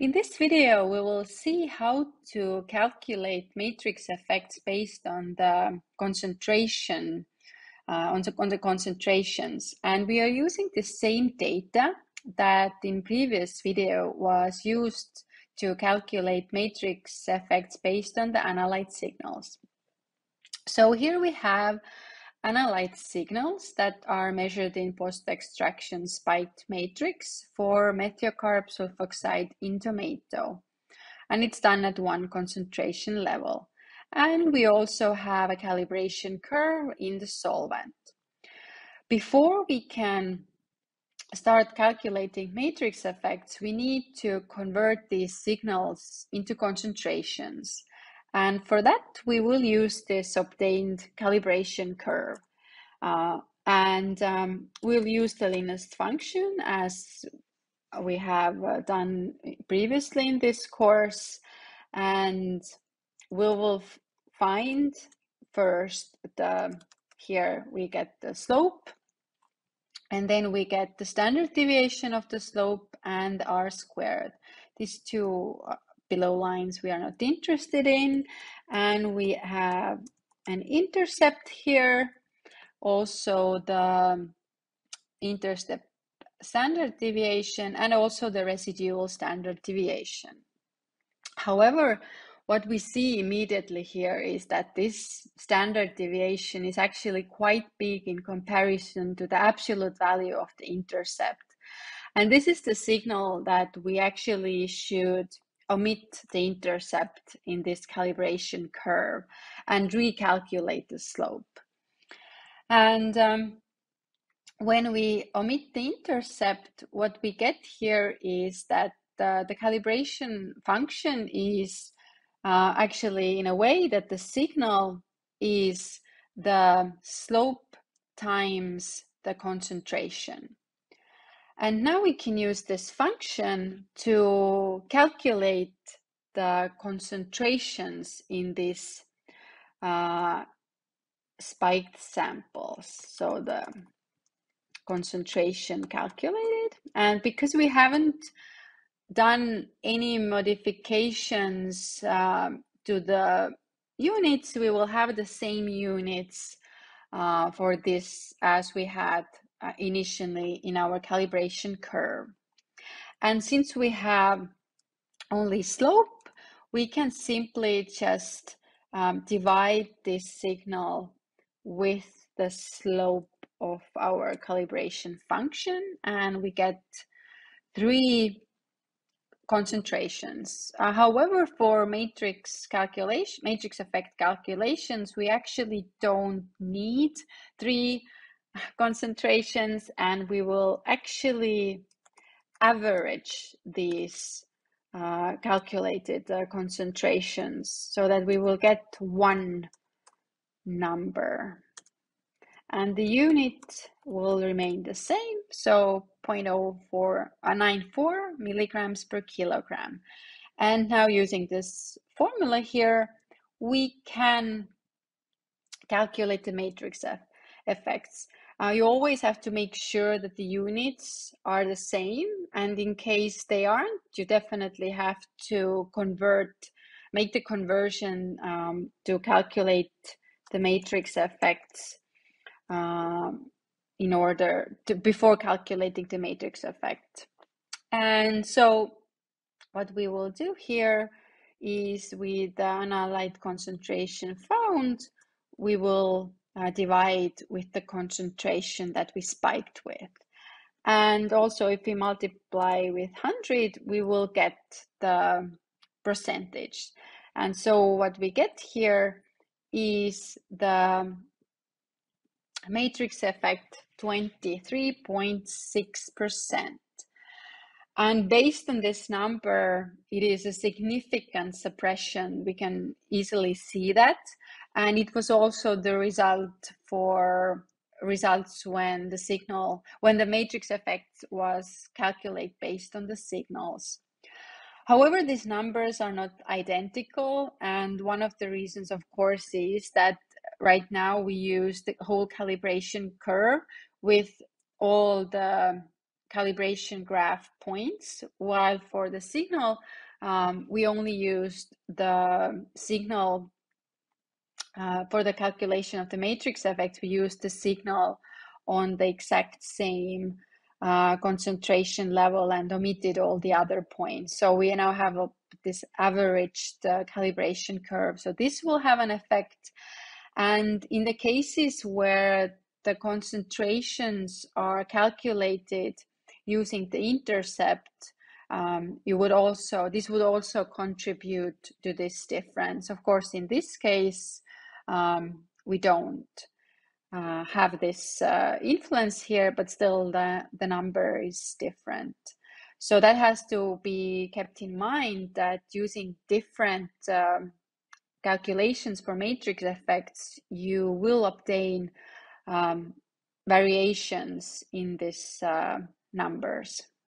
In this video, we will see how to calculate matrix effects based on the concentration, uh, on, the, on the concentrations. And we are using the same data that in previous video was used to calculate matrix effects based on the analyte signals. So here we have analyte signals that are measured in post-extraction spiked matrix for methiocarb sulfoxide in tomato. And it's done at one concentration level. And we also have a calibration curve in the solvent. Before we can start calculating matrix effects, we need to convert these signals into concentrations. And for that, we will use this obtained calibration curve. Uh, and um, we'll use the LINEST function as we have uh, done previously in this course. And we will find first the, here we get the slope and then we get the standard deviation of the slope and r squared. These two uh, below lines we are not interested in. And we have an intercept here, also the intercept standard deviation and also the residual standard deviation. However, what we see immediately here is that this standard deviation is actually quite big in comparison to the absolute value of the intercept. And this is the signal that we actually should omit the intercept in this calibration curve and recalculate the slope. And um, when we omit the intercept, what we get here is that the, the calibration function is uh, actually in a way that the signal is the slope times the concentration. And now we can use this function to calculate the concentrations in these uh, spiked samples. So the concentration calculated. And because we haven't done any modifications uh, to the units, we will have the same units uh, for this as we had initially in our calibration curve. And since we have only slope, we can simply just um, divide this signal with the slope of our calibration function and we get three concentrations. Uh, however, for matrix calculation, matrix effect calculations, we actually don't need three concentrations and we will actually average these uh, calculated uh, concentrations so that we will get one number. And the unit will remain the same so 0.0494 uh, milligrams per kilogram. And now using this formula here we can calculate the matrix effects uh, you always have to make sure that the units are the same. And in case they aren't, you definitely have to convert, make the conversion um, to calculate the matrix effects um, in order to, before calculating the matrix effect. And so what we will do here is with the analyte concentration found, we will uh, divide with the concentration that we spiked with. And also if we multiply with 100, we will get the percentage. And so what we get here is the matrix effect 23.6%. And based on this number, it is a significant suppression. We can easily see that. And it was also the result for results when the signal when the matrix effect was calculated based on the signals. However these numbers are not identical. And one of the reasons of course is that right now we use the whole calibration curve with all the calibration graph points, while for the signal, um, we only used the signal uh, for the calculation of the matrix effect, we used the signal on the exact same uh, concentration level and omitted all the other points. So we now have a, this averaged uh, calibration curve. So this will have an effect. And in the cases where the concentrations are calculated using the intercept, um, you would also this would also contribute to this difference. Of course, in this case, um, we don't uh, have this uh, influence here, but still the, the number is different. So that has to be kept in mind that using different um, calculations for matrix effects, you will obtain um, variations in this uh, numbers.